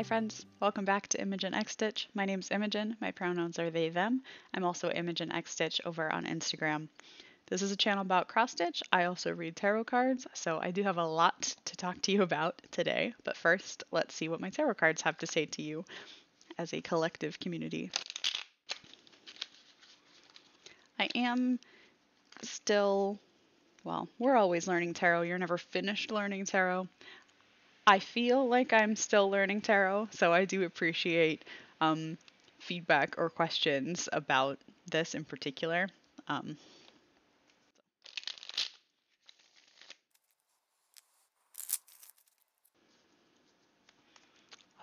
Hi friends, welcome back to Imogen X Stitch. My name's Imogen, my pronouns are they, them. I'm also Imogen X Stitch over on Instagram. This is a channel about cross stitch. I also read tarot cards, so I do have a lot to talk to you about today. But first, let's see what my tarot cards have to say to you as a collective community. I am still, well, we're always learning tarot. You're never finished learning tarot. I feel like I'm still learning tarot, so I do appreciate um, feedback or questions about this in particular. Um,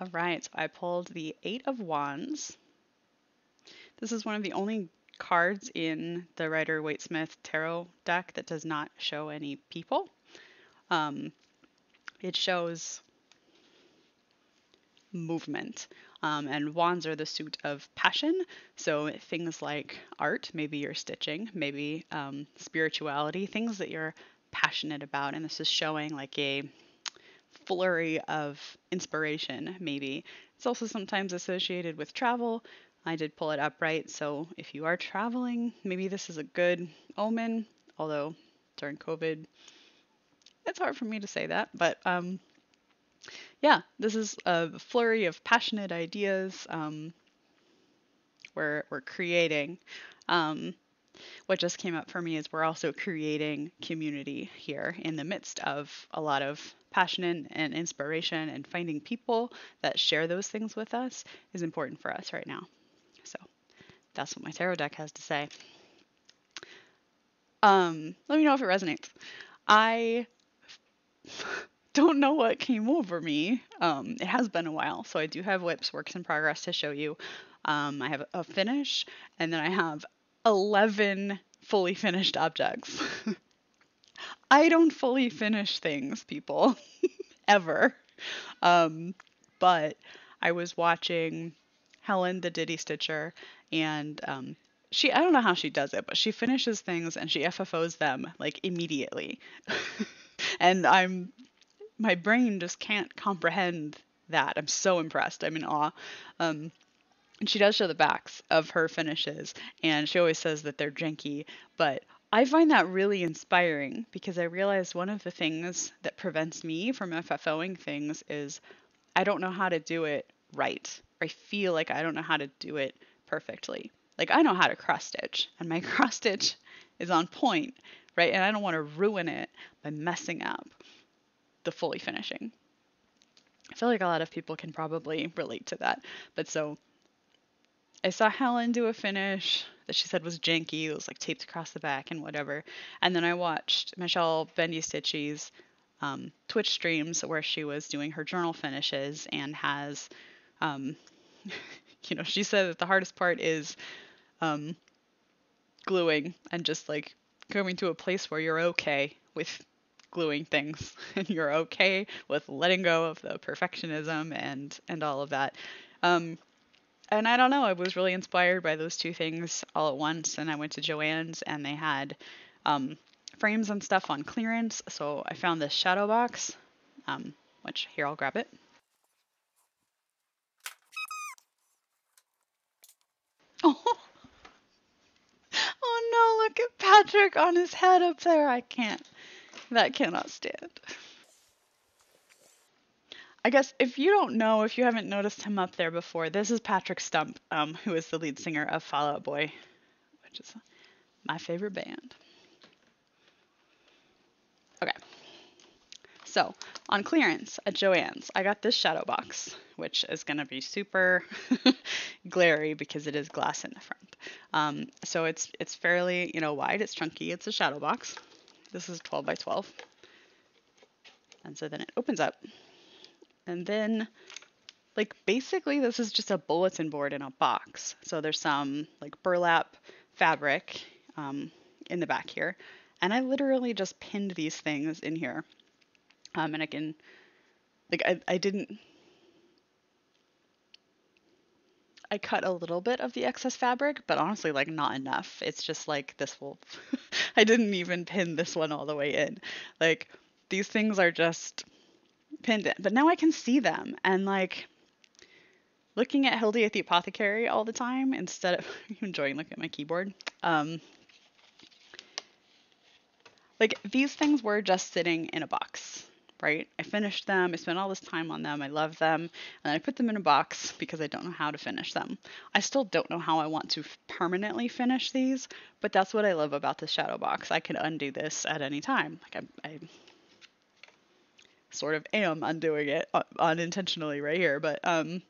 all right, so I pulled the Eight of Wands. This is one of the only cards in the Rider Waite Smith tarot deck that does not show any people. Um, it shows movement. Um, and wands are the suit of passion. So things like art, maybe you're stitching, maybe um, spirituality, things that you're passionate about. And this is showing like a flurry of inspiration, maybe. It's also sometimes associated with travel. I did pull it upright, so if you are traveling, maybe this is a good omen, although during COVID, it's hard for me to say that, but um, yeah, this is a flurry of passionate ideas. Um, we're we're creating. Um, what just came up for me is we're also creating community here in the midst of a lot of passion and inspiration and finding people that share those things with us is important for us right now. So that's what my tarot deck has to say. Um, let me know if it resonates. I don't know what came over me. Um, it has been a while, so I do have WIPs works in progress to show you. Um, I have a finish, and then I have 11 fully finished objects. I don't fully finish things, people, ever. Um, but I was watching Helen the Ditty Stitcher, and um, she I don't know how she does it, but she finishes things and she FFOs them like immediately. And I'm my brain just can't comprehend that. I'm so impressed. I'm in awe. Um, and she does show the backs of her finishes, and she always says that they're janky, but I find that really inspiring because I realize one of the things that prevents me from FFOing things is I don't know how to do it right. I feel like I don't know how to do it perfectly. Like I know how to cross stitch, and my cross stitch is on point, right? And I don't want to ruin it by messing up the fully finishing. I feel like a lot of people can probably relate to that. But so I saw Helen do a finish that she said was janky. It was like taped across the back and whatever. And then I watched Michelle Bendy Stitchy's um, Twitch streams where she was doing her journal finishes and has, um, you know, she said that the hardest part is um, gluing and just like coming to a place where you're okay with gluing things. And you're okay with letting go of the perfectionism and and all of that. Um, and i don't know i was really inspired by those two things all at once. And i went to joann's and they had um, frames and stuff on clearance. So i found this shadow box um, which here i'll grab it oh oh no look at patrick on his head up there i can't that cannot stand. I guess if you don't know, if you haven't noticed him up there before, this is Patrick Stump, um, who is the lead singer of Fall Out Boy, which is my favorite band. Okay. So, on clearance at Joann's, I got this shadow box, which is going to be super glary because it is glass in the front. Um, so it's it's fairly, you know, wide, it's chunky, it's a shadow box. This is 12 by 12. And so then it opens up. And then, like, basically, this is just a bulletin board in a box. So there's some, like, burlap fabric um, in the back here. And I literally just pinned these things in here. Um, and I can, like, I, I didn't, I cut a little bit of the excess fabric, but honestly, like, not enough. It's just like this will I didn't even pin this one all the way in. Like these things are just pinned in. But now I can see them and like looking at Hilde at the apothecary all the time instead of enjoying looking at my keyboard. Um, like these things were just sitting in a box, right? I finished them. I spent all this time on them. I love them. And I put them in a box because I don't know how to finish them. I still don't know how I want to permanently finish these, but that's what I love about the shadow box. I can undo this at any time. Like I, I sort of am undoing it unintentionally right here, but um,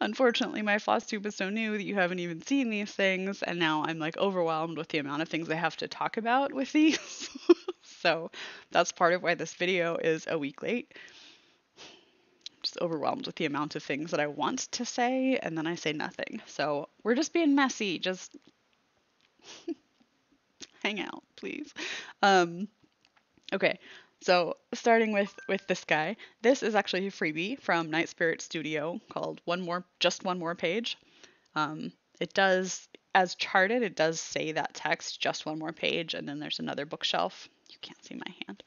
unfortunately my floss tube is so new that you haven't even seen these things and now i'm like overwhelmed with the amount of things i have to talk about with these so that's part of why this video is a week late. Just overwhelmed with the amount of things that i want to say and then i say nothing. So we're just being messy. Just hang out please. Um okay. So starting with with this guy, this is actually a freebie from Night Spirit Studio called One More, Just One More Page. Um, it does, as charted, it does say that text, just one more page, and then there's another bookshelf. You can't see my hand.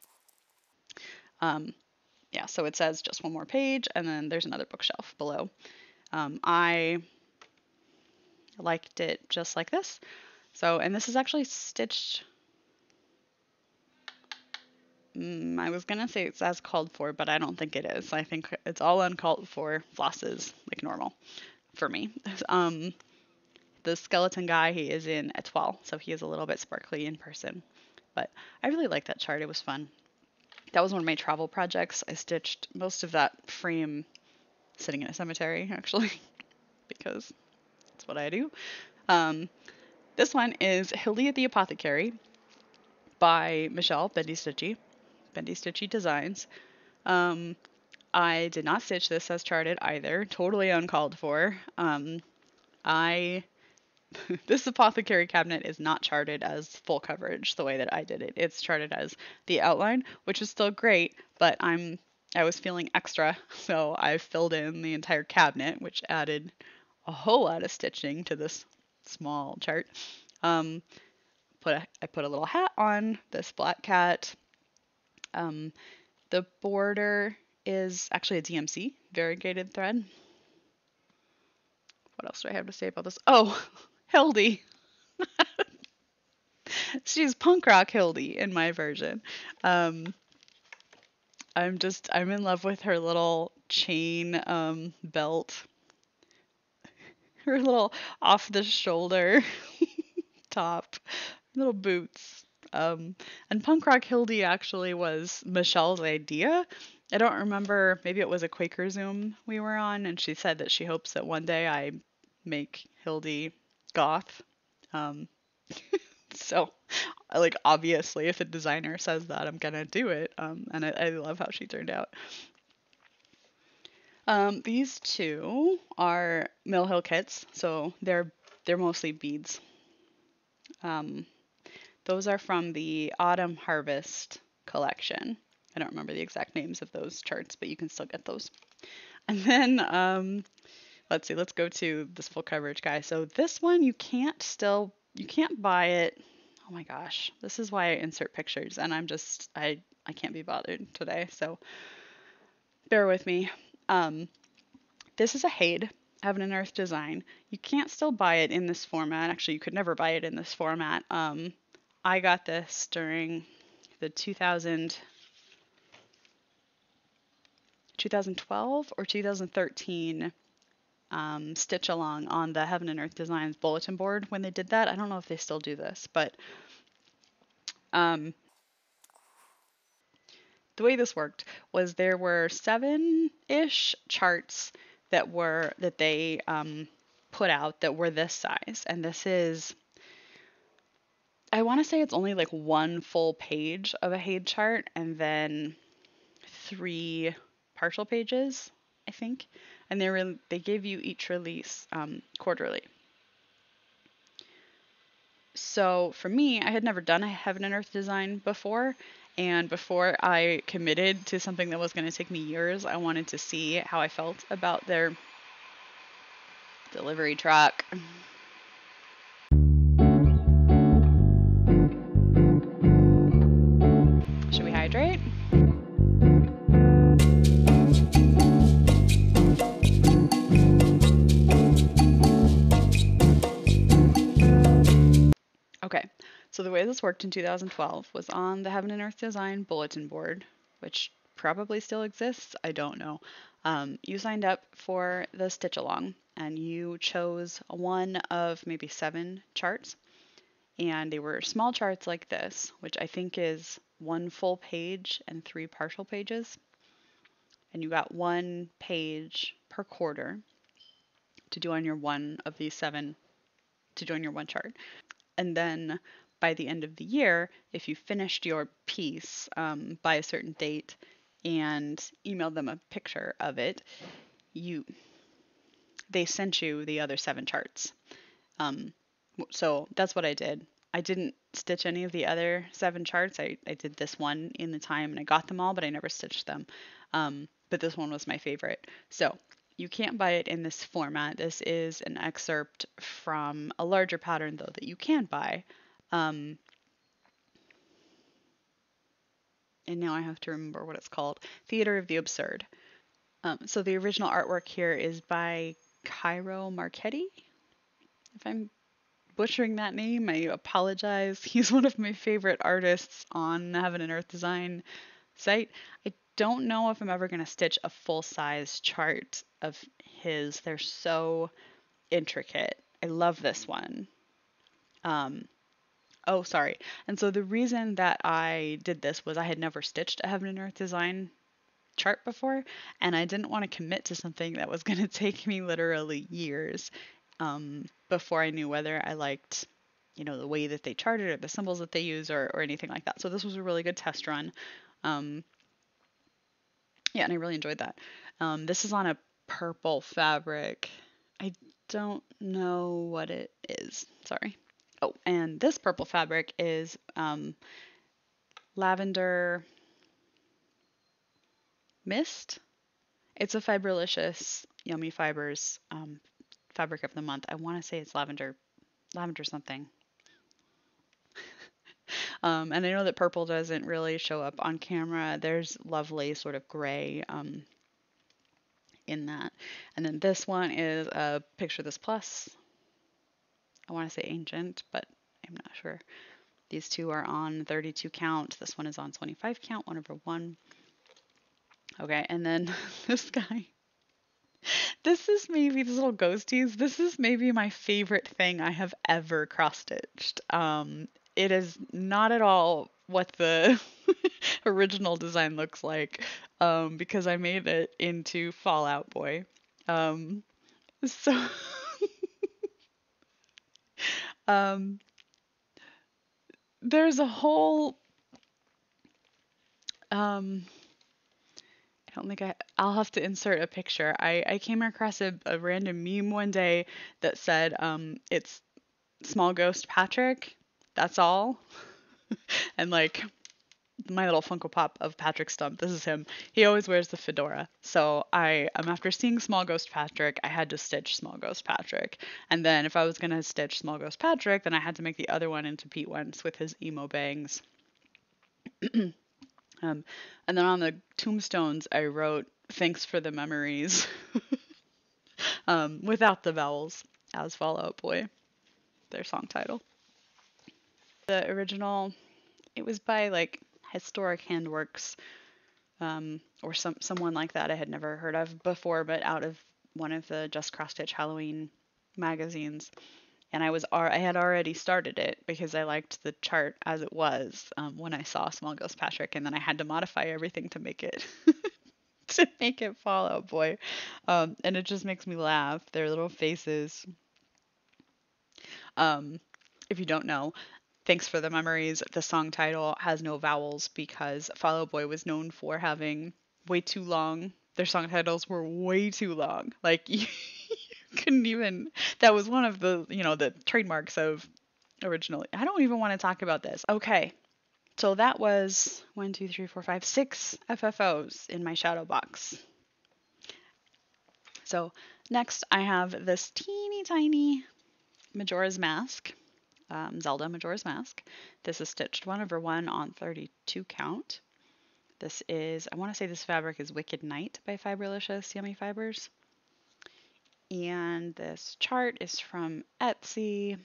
Um, yeah, so it says just one more page, and then there's another bookshelf below. Um, I liked it just like this. So, and this is actually stitched Mm, I was gonna say it's as called for, but I don't think it is. I think it's all uncalled for flosses like normal for me. Um, the skeleton guy, he is in Etoile, so he is a little bit sparkly in person. But I really like that chart. It was fun. That was one of my travel projects. I stitched most of that frame sitting in a cemetery, actually, because that's what I do. Um, this one is Hilde at the Apothecary by Michelle Bendy Stitchy. Bendy Stitchy Designs. Um, I did not stitch this as charted either, totally uncalled for. Um, I this apothecary cabinet is not charted as full coverage the way that I did it. It's charted as the outline, which is still great, but I'm I was feeling extra, so I filled in the entire cabinet, which added a whole lot of stitching to this small chart. Um, put a, I put a little hat on this black cat. Um, the border is actually a DMC, variegated thread. What else do I have to say about this? Oh, Hilde. She's punk rock Hilde in my version. Um, I'm just, I'm in love with her little chain um, belt. Her little off the shoulder top, little boots. Um, and Punk Rock Hilde actually was Michelle's idea. I don't remember, maybe it was a Quaker Zoom we were on, and she said that she hopes that one day I make Hildy goth. Um, so, like, obviously, if a designer says that, I'm gonna do it. Um, and I, I love how she turned out. Um, these two are Mill Hill kits, so they're they're mostly beads. Um, those are from the Autumn Harvest collection. I don't remember the exact names of those charts, but you can still get those. And then um, let's see, let's go to this full coverage guy. So this one you can't still you can't buy it. Oh my gosh, this is why I insert pictures, and I'm just I I can't be bothered today, so bear with me. Um, this is a HAED Heaven and Earth design. You can't still buy it in this format. Actually, you could never buy it in this format. Um, I got this during the 2000, 2012 or 2013 um, stitch along on the Heaven and Earth Designs bulletin board when they did that. I don't know if they still do this, but um, the way this worked was there were seven-ish charts that were that they um, put out that were this size, and this is I want to say it's only like one full page of a HAED chart and then three partial pages, I think. And they re- they gave you each release um, quarterly. So for me, I had never done a Heaven and Earth design before. And before I committed to something that was going to take me years, I wanted to see how I felt about their delivery truck. The way this worked in 2012 was on the Heaven and Earth Design bulletin board, which probably still exists. I don't know. Um, you signed up for the stitch along and you chose one of maybe seven charts. And they were small charts like this, which I think is one full page and three partial pages. And you got one page per quarter to do on your one of these seven to join your one chart. And then by the end of the year, if you finished your piece um, by a certain date and emailed them a picture of it, you they sent you the other seven charts. Um, so that's what I did. I didn't stitch any of the other seven charts. I, I did this one in the time and I got them all, but I never stitched them. Um, but this one was my favorite. So you can't buy it in this format. This is an excerpt from a larger pattern, though, that you can buy. Um, and now I have to remember what it's called Theater of the Absurd. Um, so the original artwork here is by Ciro Marchetti. If I'm butchering that name, I apologize. He's one of my favorite artists on the Heaven and Earth Design site. I don't know if I'm ever going to stitch a full size chart of his. They're so intricate. I love this one. Um, oh, sorry. And so the reason that I did this was I had never stitched a Heaven and Earth design chart before, and I didn't want to commit to something that was going to take me literally years um, before I knew whether I liked, you know, the way that they charted or the symbols that they use or, or anything like that. So this was a really good test run. Um, yeah, and I really enjoyed that. Um, this is on a purple fabric. I don't know what it is. Sorry. Oh, and this purple fabric is um, lavender mist. It's a Fiberlicious Yummy Fibers um, fabric of the month. I want to say it's lavender, lavender something. Um, and I know that purple doesn't really show up on camera. There's lovely sort of gray um, in that. And then this one is a picture this plus. I want to say ancient, but I'm not sure. These two are on 32 count. This one is on 25 count, one over one. Okay, and then this guy. This is maybe these little ghosties. This is maybe my favorite thing I have ever cross stitched. Um, it is not at all what the original design looks like um, because I made it into Fall Out Boy. Um, so, um, there's a whole. Um, I don't think I. I'll have to insert a picture. I, I came across a, a random meme one day that said um, it's small ghost Patrick that's all. and like my little Funko Pop of Patrick Stump, this is him. He always wears the fedora. So I um after seeing Small Ghost Patrick, I had to stitch Small Ghost Patrick. And then if I was gonna stitch Small Ghost Patrick, then I had to make the other one into Pete Wentz with his emo bangs. um, and then on the tombstones, I wrote "Thanks for the memories," um, without the vowels, as Fall Out Boy, their song title. The original, it was by like Historic Handworks, um, or some someone like that I had never heard of before, but out of one of the Just Cross Stitch Halloween magazines. And I was I had already started it because I liked the chart as it was um, when I saw Small Ghost Patrick, and then I had to modify everything to make it to make it Fall Out Boy, um, and it just makes me laugh. Their little faces. Um, if you don't know, Thanks for the Memories, the song title has no vowels because Fall Out Boy was known for having way too long. Their song titles were way too long. Like you, couldn't even. That was one of the you know the trademarks of originally. I don't even want to talk about this. Okay, so that was one, two, three, four, five, six FFOs in my shadow box. So next I have this teeny tiny Majora's Mask um, Zelda Majora's Mask. This is stitched one over one on 32 count. This is, I want to say this fabric is Wicked Night by Fiberlicious Yummy Fibers. And this chart is from Etsy.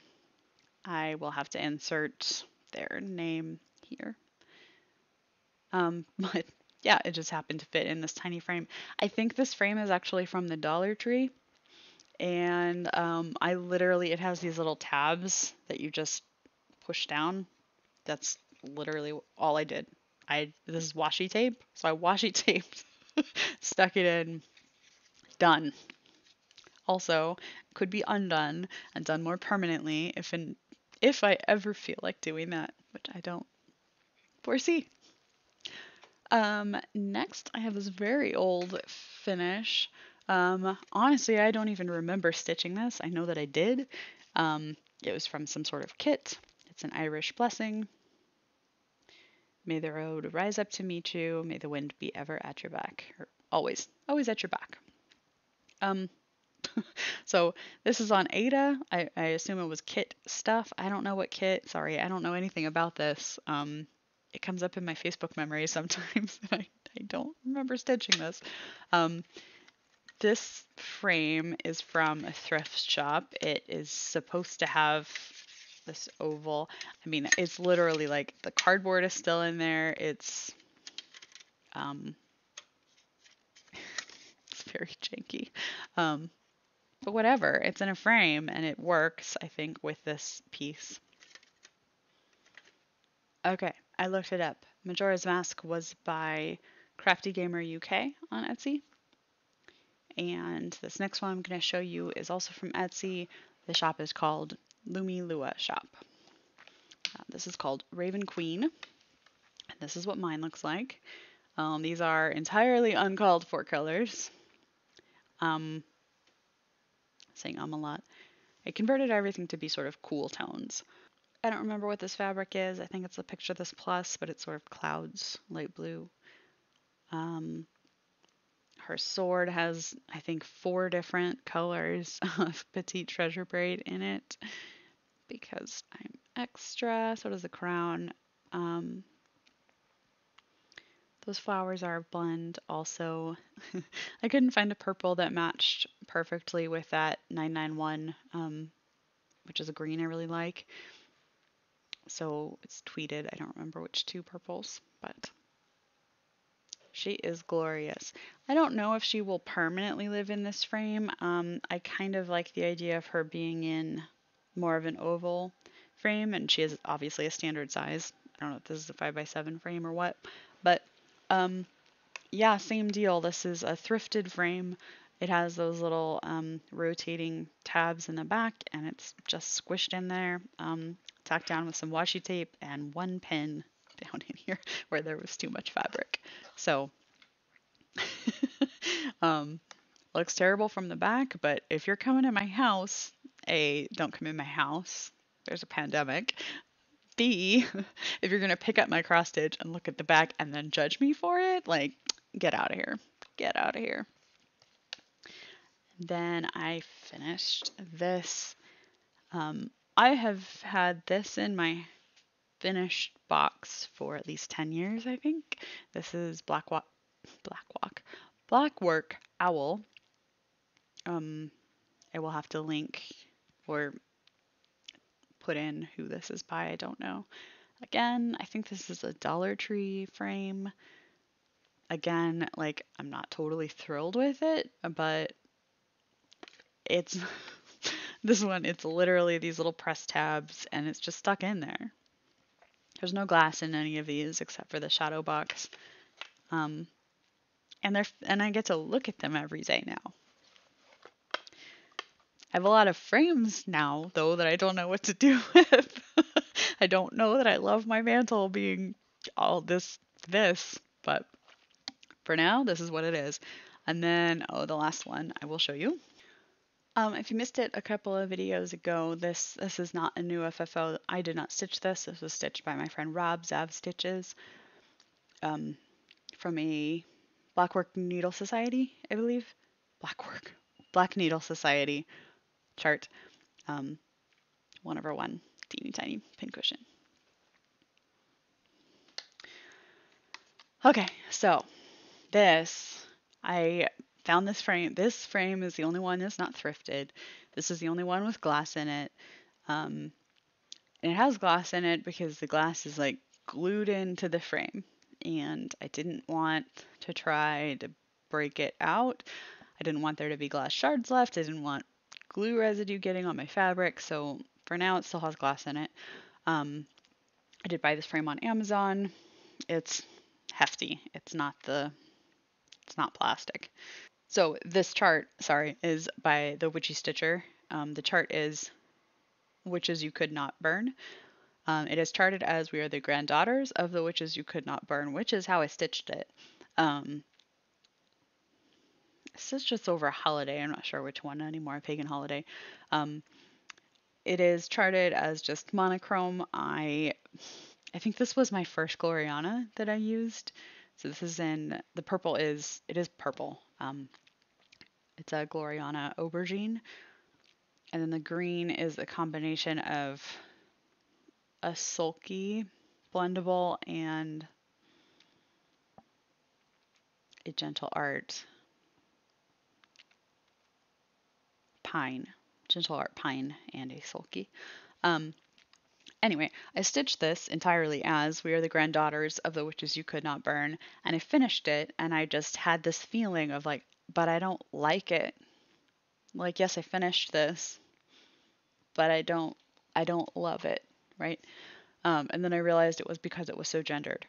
I will have to insert their name here. Um, but yeah, it just happened to fit in this tiny frame. I think this frame is actually from the Dollar Tree. And um, I literally, it has these little tabs that you just push down. That's literally all I did. I this is washi tape, so I washi taped, stuck it in, done. Also, could be undone and done more permanently if in if I ever feel like doing that, which I don't foresee. Um, next, I have this very old finish. Um, honestly, I don't even remember stitching this. I know that I did. Um, it was from some sort of kit. It's an Irish blessing. May the road rise up to meet you. May the wind be ever at your back. Or always, always at your back. Um, so this is on Aida. I, I, assume it was kit stuff. I don't know what kit. Sorry, I don't know anything about this. Um, it comes up in my Facebook memories sometimes. I, I don't remember stitching this. Um, this frame is from a thrift shop. It is supposed to have this oval. I mean, it's literally like the cardboard is still in there. It's um, it's very janky. Um, but whatever, it's in a frame and it works, I think, with this piece. Okay, I looked it up. Majora's Mask was by Crafty Gamer UK on Etsy. And this next one I'm going to show you is also from Etsy. The shop is called Lumi Lua Shop. Uh, this is called Raven Queen. And this is what mine looks like. Um, these are entirely uncalled for colors. Um, saying um a lot. I converted everything to be sort of cool tones. I don't remember what this fabric is. I think it's a picture this plus, but it's sort of clouds, light blue. Um, her sword has, I think, four different colors of petite treasure braid in it because I'm extra. So does the crown. Um, those flowers are a blend also. I couldn't find a purple that matched perfectly with that 991, um, which is a green I really like. So it's tweeded. I don't remember which two purples, but she is glorious. I don't know if she will permanently live in this frame. Um, I kind of like the idea of her being in more of an oval frame, and she is obviously a standard size. I don't know if this is a 5x7 frame or what, but um, yeah, same deal. This is a thrifted frame. It has those little um, rotating tabs in the back, and it's just squished in there, um, tacked down with some washi tape and one pin down in here where there was too much fabric. So, um, looks terrible from the back, but if you're coming to my house, A, don't come in my house. There's a pandemic. B, if you're going to pick up my cross stitch and look at the back and then judge me for it, like, get out of here. Get out of here. Then I finished this. Um, I have had this in my finished box for at least 10 years, I think. This is Black Walk, Black Walk, Black Work Owl. Um, I will have to link or put in who this is by. I don't know. Again, I think this is a Dollar Tree frame. Again, like I'm not totally thrilled with it, but it's this one. It's literally these little press tabs, and it's just stuck in there. There's no glass in any of these except for the shadow box. Um, and they're and I get to look at them every day now. I have a lot of frames now, though, that I don't know what to do with. I don't know that I love my mantle being all this, this, but for now, this is what it is. And then, oh, the last one I will show you. Um, if you missed it a couple of videos ago, this this is not a new FFO. I did not stitch this. This was stitched by my friend Rob Zav Stitches um, from a Blackwork Needle Society, I believe. Blackwork, Black Needle Society chart. Um, one over one, teeny tiny pincushion. Okay, so this, I found this frame. This frame is the only one that's not thrifted. This is the only one with glass in it. Um, it has glass in it because the glass is like glued into the frame. And I didn't want to try to break it out. I didn't want there to be glass shards left. I didn't want glue residue getting on my fabric. So for now, it still has glass in it. Um, I did buy this frame on Amazon. It's hefty. It's not the it's not plastic. So this chart, sorry, is by the Witchy Stitcher. Um, the chart is Witches You Could Not Burn. Um, it is charted as we are the granddaughters of the witches you could not burn, which is how I stitched it. Um, this is just over a holiday. I'm not sure which one anymore, pagan holiday. Um, it is charted as just monochrome. I I think this was my first Gloriana that I used. So this is in the purple is it is purple. Um, it's a Gloriana aubergine, and then the green is a combination of a sulky blendable and a gentle art pine, gentle art pine and a sulky. Um, Anyway, I stitched this entirely as We Are the Granddaughters of the Witches You Could Not Burn, and I finished it, and I just had this feeling of like, but I don't like it. Like, yes, I finished this, but I don't, I don't love it, right? Um, and then I realized it was because it was so gendered,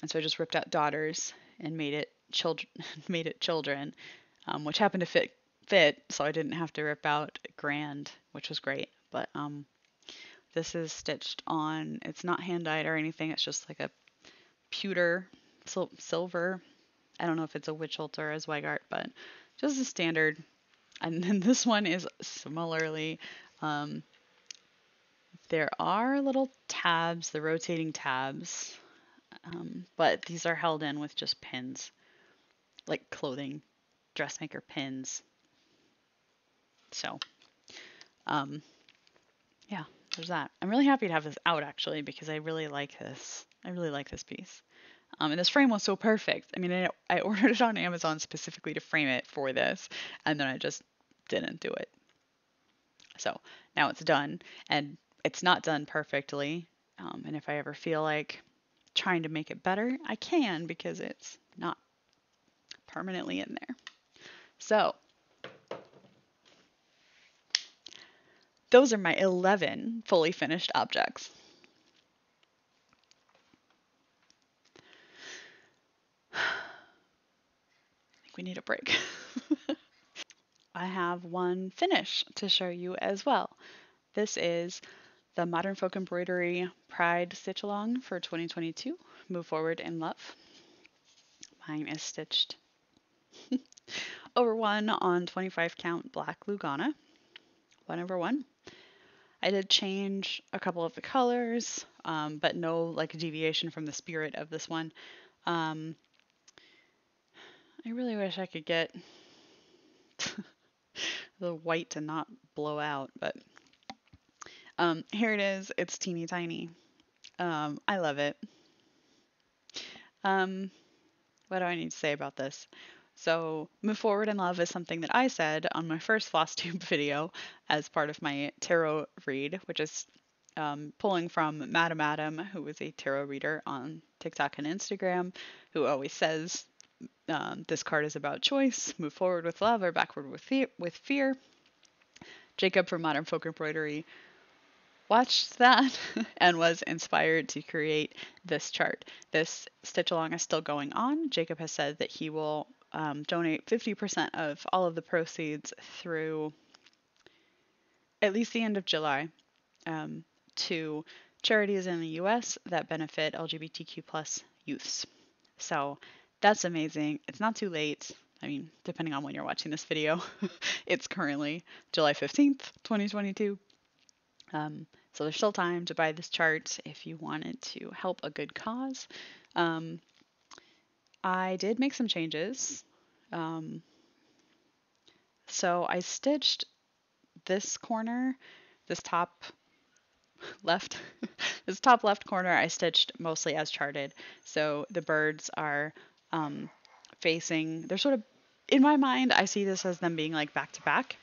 and so I just ripped out daughters and made it children, made it children, um, which happened to fit fit, so I didn't have to rip out grand, which was great. But um, this is stitched on, it's not hand dyed or anything, it's just like a pewter sil- silver. I don't know if it's a Wichelt or a Zweigart, but just a standard. And then this one is similarly, um, there are little tabs, the rotating tabs, um, but these are held in with just pins, like clothing dressmaker pins. So, um, yeah, there's that. I'm really happy to have this out actually because I really like this. I really like this piece. Um, and this frame was so perfect. I mean, I, I ordered it on Amazon specifically to frame it for this, and then I just didn't do it. So now it's done, and it's not done perfectly. Um, and if I ever feel like trying to make it better, I can because it's not permanently in there. So Those are my 11 fully finished objects. We need a break. I have one finish to show you as well. This is the Modern Folk Embroidery Pride Stitch Along for 2022. Move forward in love. Mine is stitched over one on 25 count black Lugana, one over one. I did change a couple of the colors, um, but no like deviation from the spirit of this one. Um, I really wish I could get the white to not blow out, but um, here it is. It's teeny tiny. Um, I love it. Um, what do I need to say about this? So, move forward in love is something that I said on my first FlossTube video as part of my tarot read, which is um, pulling from Madam Adam, who is a tarot reader on TikTok and Instagram, who always says um, this card is about choice, move forward with love or backward with fear. With fear. Jacob from Modern Folk Embroidery watched that and was inspired to create this chart. This stitch along is still going on. Jacob has said that he will um, donate 50% of all of the proceeds through at least the end of July um, to charities in the US that benefit LGBTQ plus youths. So that's amazing. It's not too late. I mean, depending on when you're watching this video, it's currently July 15th, 2022. Um, so there's still time to buy this chart if you wanted to help a good cause. Um, I did make some changes. Um, so I stitched this corner, this top left, this top left corner I stitched mostly as charted. So the birds are um, facing, they're sort of, in my mind, I see this as them being like back to back.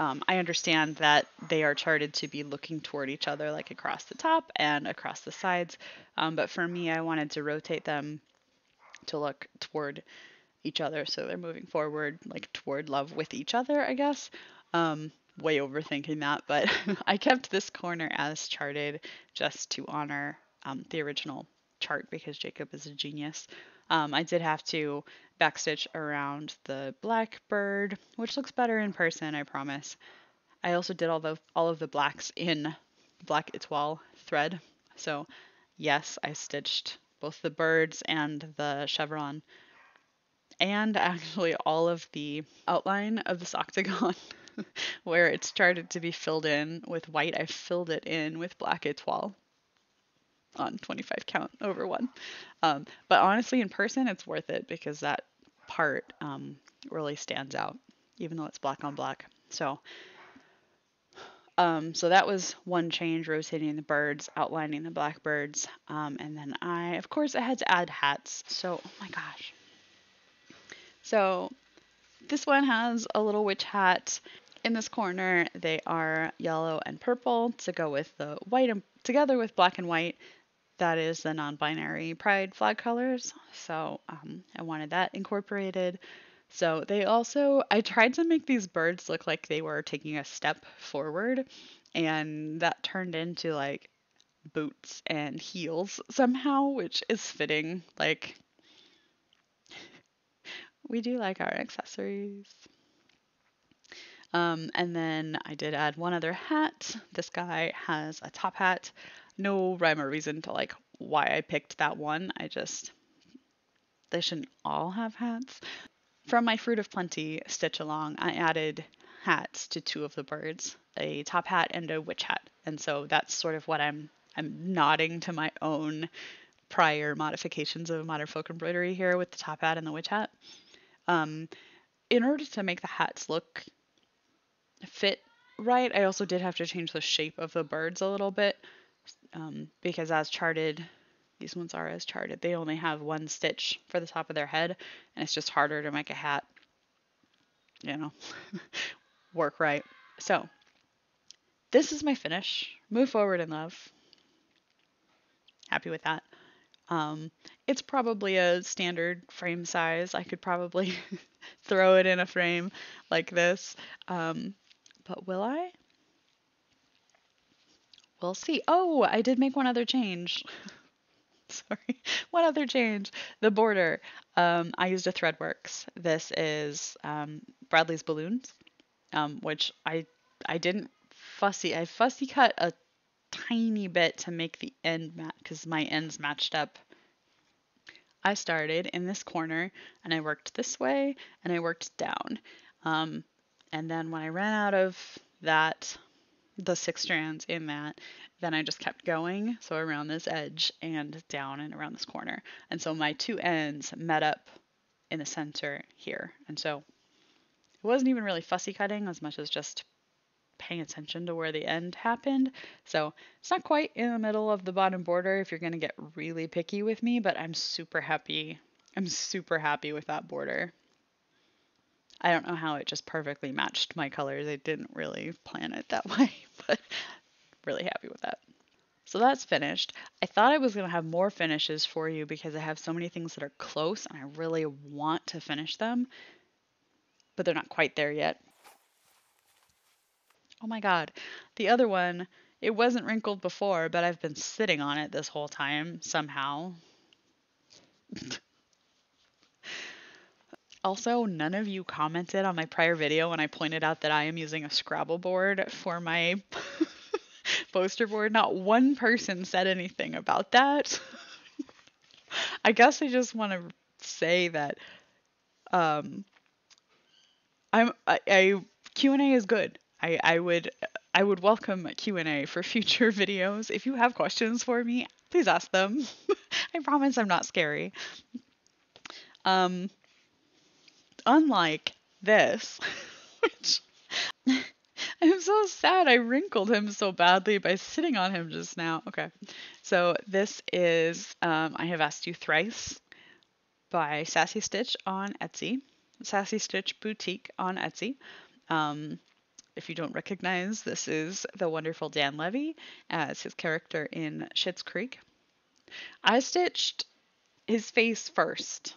Um, I understand that they are charted to be looking toward each other, like across the top and across the sides. Um, but for me, I wanted to rotate them to look toward each other, so they're moving forward, like toward love with each other, I guess. Um, way overthinking that, but I kept this corner as charted just to honor um, the original chart because Jacob is a genius. Um, I did have to backstitch around the blackbird, which looks better in person, I promise. I also did all the all of the blacks in black etoile thread. So yes, I stitched both the birds and the chevron and actually all of the outline of this octagon where it started to be filled in with white. I filled it in with black etoile on 25 count over one. Um, but honestly, in person, it's worth it because that part um, really stands out, even though it's black on black. So, um, so that was one change, rotating the birds, outlining the blackbirds, um, and then I, of course, I had to add hats. So, oh my gosh. So, this one has a little witch hat. In this corner, they are yellow and purple to go with the white and together with black and white that is the non-binary pride flag colors. So um, i wanted that incorporated. So they also i tried to make these birds look like they were taking a step forward and that turned into like boots and heels somehow which is fitting like we do like our accessories um, and then I did add one other hat. This guy has a top hat no rhyme or reason to like why I picked that one. I just they shouldn't all have hats. From my Fruit of Plenty stitch along, I added hats to two of the birds, a top hat and a witch hat. And so that's sort of what I'm I'm nodding to my own prior modifications of modern folk embroidery here with the top hat and the witch hat. Um, in order to make the hats look fit right, I also did have to change the shape of the birds a little bit um, because as charted, these ones are as charted. They only have one stitch for the top of their head, and it's just harder to make a hat, you know, work right. So, this is my finish. Move forward in love. Happy with that. Um, it's probably a standard frame size. I could probably throw it in a frame like this. Um, but will I? We'll see. Oh, I did make one other change. Sorry, one other change. The border. Um, I used a ThreadworX. This is um, Bradley's balloons, um, which I I didn't fussy. I fussy cut a tiny bit to make the end mat because my ends matched up. I started in this corner and I worked this way and I worked down. Um, and then when I ran out of that the six strands in that, then I just kept going. So around this edge and down and around this corner. And so my two ends met up in the center here. And so it wasn't even really fussy cutting as much as just paying attention to where the end happened. So it's not quite in the middle of the bottom border if you're going to get really picky with me, but I'm super happy. I'm super happy with that border. I don't know how it just perfectly matched my colors. I didn't really plan it that way, but really happy with that. So that's finished. I thought I was going to have more finishes for you because I have so many things that are close and I really want to finish them, but they're not quite there yet. Oh my god. The other one, it wasn't wrinkled before, but I've been sitting on it this whole time somehow. Also, none of you commented on my prior video when I pointed out that I am using a Scrabble board for my poster board. Not one person said anything about that. I guess I just want to say that um, I'm I, I Q&A is good. I, I would I would welcome Q&A for future videos. If you have questions for me, please ask them. I promise I'm not scary. Um, unlike this, which I'm so sad I wrinkled him so badly by sitting on him just now. Okay, so this is um, I Have Asked You Thrice by Sassy Stitch on Etsy. Sassy Stitch Boutique on Etsy. Um, if you don't recognize, this is the wonderful Dan Levy as his character in Schitt's Creek. I stitched his face first,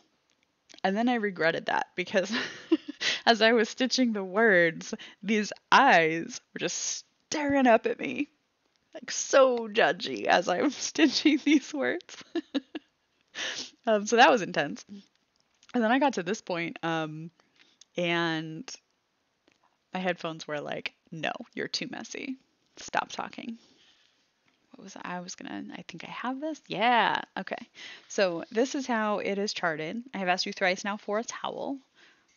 and then I regretted that because as I was stitching the words, these eyes were just staring up at me, like so judgy as I'm stitching these words. um, so that was intense. And then I got to this point, um, and my headphones were like, no, you're too messy. Stop talking. I was gonna, I think I have this. Yeah. Okay. So this is how it is charted. I have asked you thrice now for a towel.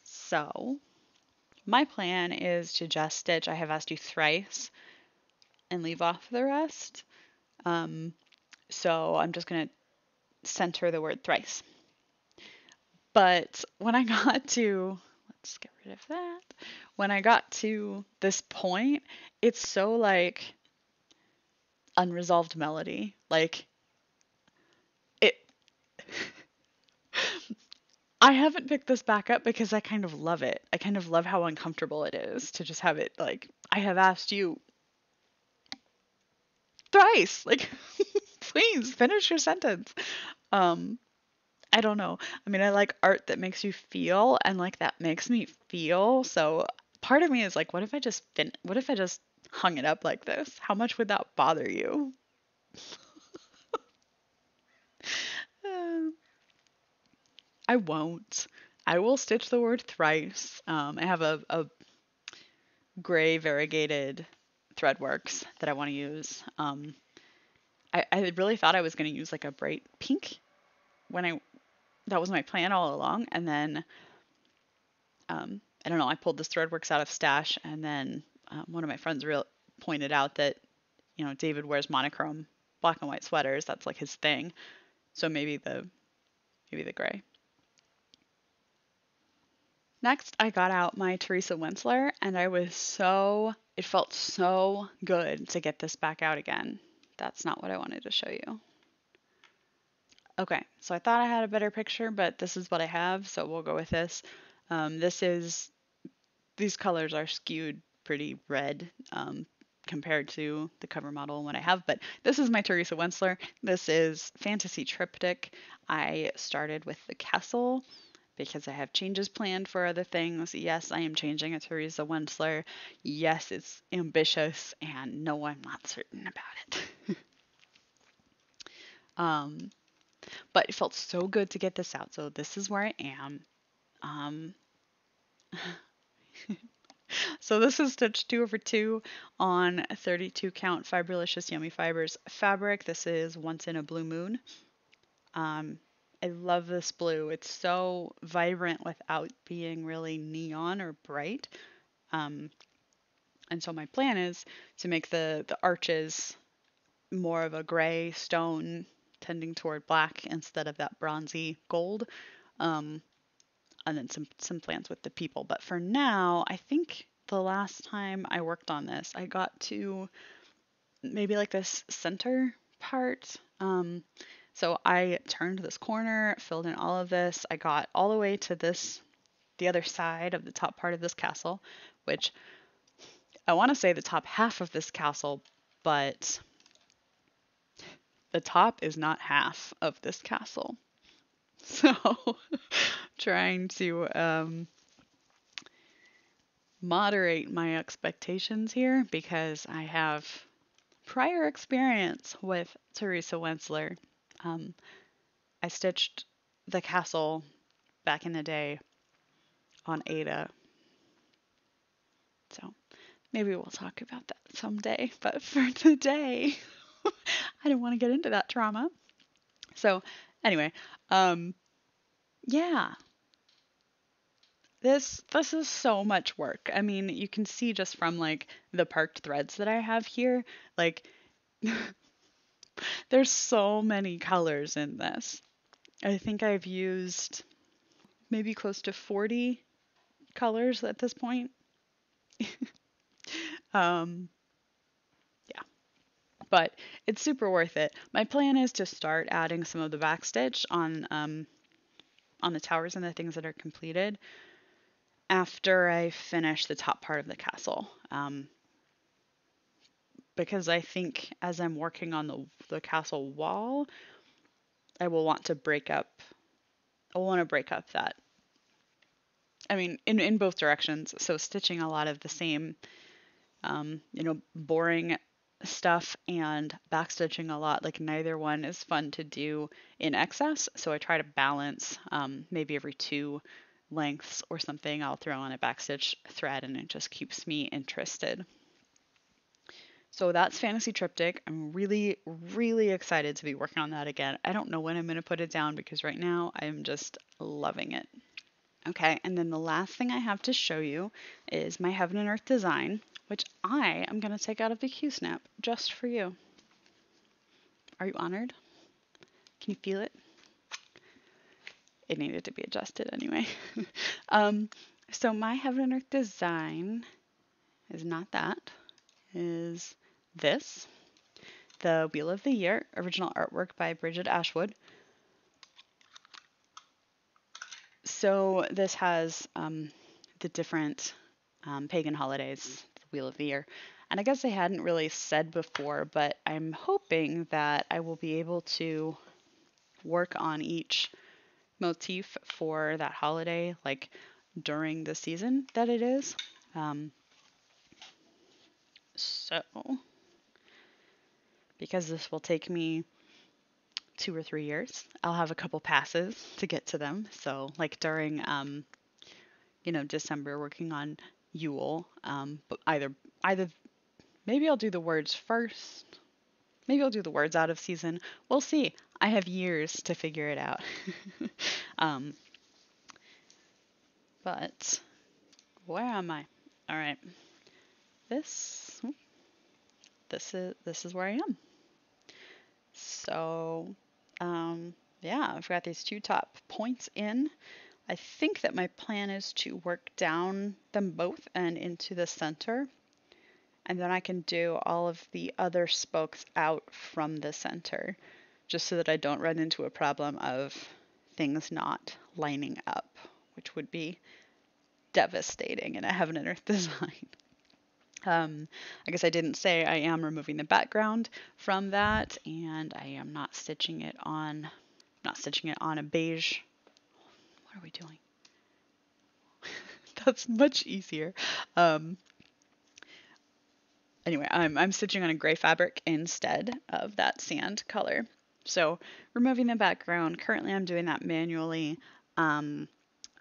So my plan is to just stitch. I have asked you thrice and leave off the rest. Um, so I'm just gonna center the word thrice. But when I got to, let's get rid of that. When I got to this point, it's so like unresolved melody. Like it I haven't picked this back up because I kind of love it. I kind of love how uncomfortable it is to just have it like I have asked you thrice. Like please finish your sentence. Um I don't know. I mean, I like art that makes you feel and like that makes me feel. So part of me is like, what if I just fin- what if I just hung it up like this? How much would that bother you? I won't. I will stitch the word thrice. Um, I have a, a gray variegated ThreadworX that I want to use. Um, I, I really thought I was going to use like a bright pink when I that was my plan all along. And then, um, I don't know, I pulled this ThreadworX out of stash, and then um, one of my friends real pointed out that, you know, David wears monochrome black and white sweaters. That's like his thing. So maybe the, maybe the gray. Next, I got out my Teresa Wentzler, and I was so, it felt so good to get this back out again. That's not what I wanted to show you. Okay, so I thought I had a better picture, but this is what I have, so we'll go with this. Um, this is, these colors are skewed pretty red um, compared to the cover model and what I have, but this is my Teresa Wentzler. This is Fantasy Triptych. I started with the Castle because I have changes planned for other things. Yes, I am changing a Teresa Wentzler. Yes, it's ambitious, and no, I'm not certain about it. um, but it felt so good to get this out. So this is where I am. Um, so this is stitch two over two on 32 count Fiberlicious Yummy Fibers fabric. This is Once in a Blue Moon. Um, I love this blue. It's so vibrant without being really neon or bright. Um, and so my plan is to make the, the arches more of a gray stone tending toward black instead of that bronzy gold. Um, and then some, some plans with the people. But for now, I think the last time I worked on this, I got to maybe like this center part. Um, so I turned this corner, filled in all of this. I got all the way to this, the other side of the top part of this castle, which I want to say the top half of this castle, but the top is not half of this castle. So, trying to um, moderate my expectations here because I have prior experience with Teresa Wentzler. Um, I stitched the castle back in the day on Aida. So maybe we'll talk about that someday. But for today, I don't want to get into that trauma. So, anyway, um, yeah. This this is so much work. I mean, you can see just from like the parked threads that I have here, like there's so many colors in this. I think I've used maybe close to 40 colors at this point. um, yeah, but it's super worth it. My plan is to start adding some of the backstitch on um, on the towers and the things that are completed. After I finish the top part of the castle. Um, because I think as I'm working on the, the castle wall, I will want to break up, I will want to break up that. I mean, in, in both directions. So stitching a lot of the same, um, you know, boring stuff and backstitching a lot. Like neither one is fun to do in excess. So I try to balance um, maybe every two lengths or something. I'll throw on a backstitch thread and it just keeps me interested. So that's Fantasy Triptych. I'm really, really excited to be working on that again. I don't know when I'm going to put it down because right now I'm just loving it. Okay, and then the last thing I have to show you is my Heaven and Earth design, which I am going to take out of the Q-Snap just for you. Are you honored? Can you feel it? It needed to be adjusted anyway. um, so my Heaven and Earth design is not that, is this, the Wheel of the Year, original artwork by Bridget Ashwood. So this has um, the different um, pagan holidays, the Wheel of the Year. And I guess I hadn't really said before, but I'm hoping that I will be able to work on each motif for that holiday, like during the season that it is. Um, so, because this will take me two or three years, I'll have a couple passes to get to them. So, like during, um, you know, December, working on Yule, um, but either either maybe I'll do the words first. Maybe I'll do the words out of season. We'll see. I have years to figure it out. um, but where am I? All right. This this is this is where I am. So um, yeah, I've got these two top points in. I think that my plan is to work down them both and into the center. And then I can do all of the other spokes out from the center, just so that I don't run into a problem of things not lining up, which would be devastating in a heaven and earth design. Um, I guess I didn't say I am removing the background from that and I am not stitching it on, not stitching it on a beige. What are we doing? That's much easier. Um, anyway, I'm, I'm stitching on a gray fabric instead of that sand color. So removing the background, currently I'm doing that manually. Um,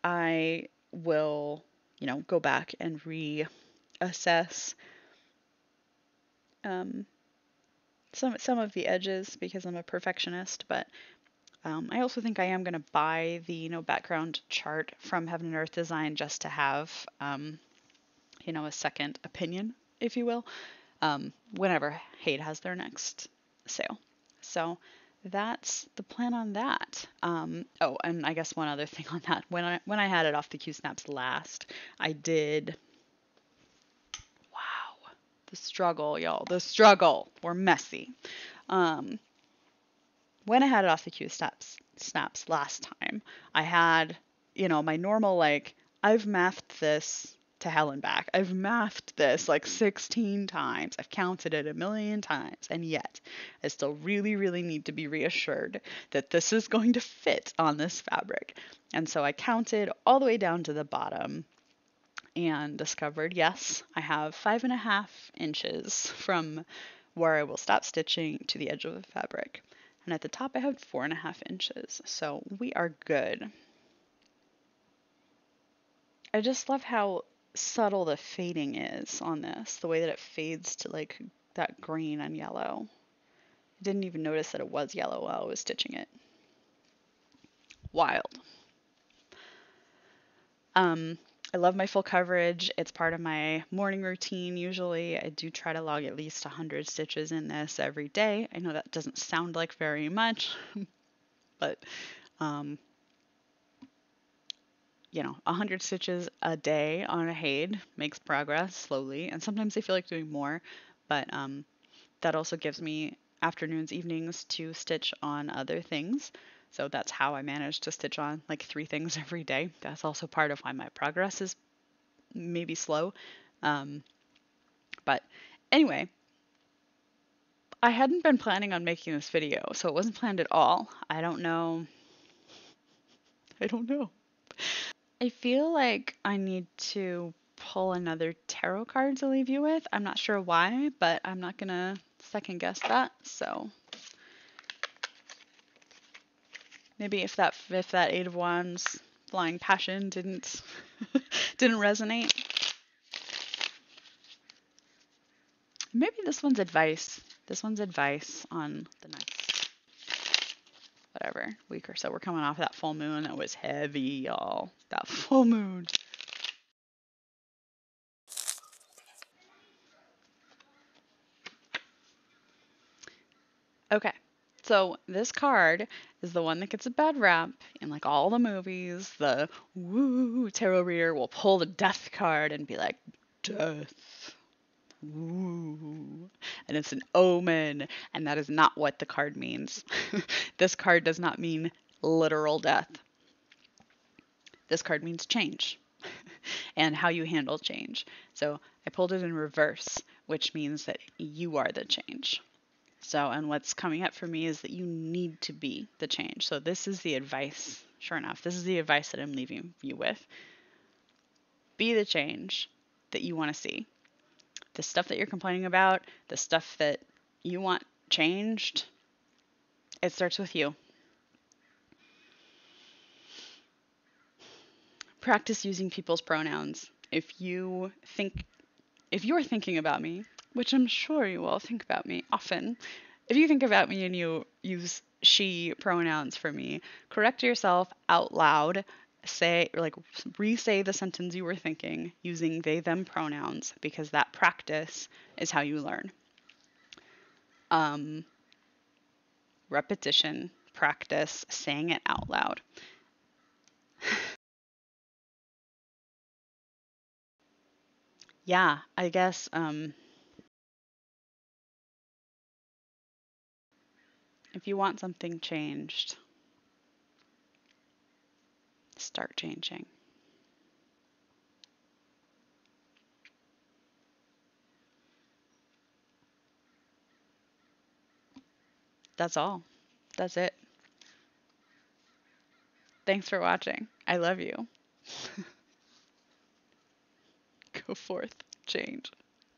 I will, you know, go back and reassess um, some some of the edges because I'm a perfectionist, but um, I also think I am going to buy the you know background chart from Heaven and Earth Design just to have um, you know a second opinion, if you will, um, whenever HAED has their next sale. So that's the plan on that. Um, oh, and I guess one other thing on that. When I when I had it off the Q snaps last, I did. Wow, the struggle, y'all. The struggle. We're messy. Um, when I had it off the Q snaps snaps last time, I had you know my normal like I've mathed this to hell and back. I've mathed this like 16 times. I've counted it a million times. And yet, I still really, really need to be reassured that this is going to fit on this fabric. And so I counted all the way down to the bottom and discovered yes, I have five and a half inches from where I will stop stitching to the edge of the fabric. And at the top, I have four and a half inches. So we are good. I just love how subtle the fading is on this, the way that it fades to like that green and yellow. I didn't even notice that it was yellow while I was stitching it. Wild. Um, I love my full coverage. It's part of my morning routine usually. I do try to log at least 100 stitches in this every day. I know that doesn't sound like very much, but um, you know, 100 stitches a day on a HAED makes progress slowly, and sometimes I feel like doing more, but um, that also gives me afternoons, evenings to stitch on other things. So that's how I manage to stitch on like three things every day. That's also part of why my progress is maybe slow. Um, but anyway, I hadn't been planning on making this video, so it wasn't planned at all. I don't know. I don't know. I feel like I need to pull another tarot card to leave you with. I'm not sure why, but I'm not gonna second guess that. So maybe if that if that Eight of Wands flying passion didn't didn't resonate. Maybe this one's advice. This one's advice on the next whatever week or so. We're coming off that full moon. It was heavy, y'all. That full moon. Okay, so this card is the one that gets a bad rap in like all the movies. The woo tarot reader will pull the death card and be like, death. Woo. And it's an omen, and that is not what the card means. this card does not mean literal death. This card means change and how you handle change. So I pulled it in reverse, which means that you are the change. So, and what's coming up for me is that you need to be the change. So, this is the advice, sure enough, this is the advice that I'm leaving you with. Be the change that you want to see. The stuff that you're complaining about, the stuff that you want changed, it starts with you. Practice using people's pronouns. If you think, if you're thinking about me which I'm sure you all think about me often. If you think about me and you use she pronouns for me, correct yourself out loud. Say, like, re say the sentence you were thinking using they them pronouns because that practice is how you learn. Um, repetition, practice, saying it out loud. yeah, I guess um, If you want something changed, start changing. That's all. That's it. Thanks for watching. I love you. Go forth, change.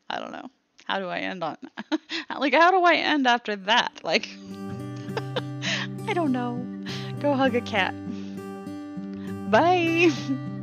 I don't know. How do I end on like how do I end after that? Like I don't know. Go hug a cat. Bye.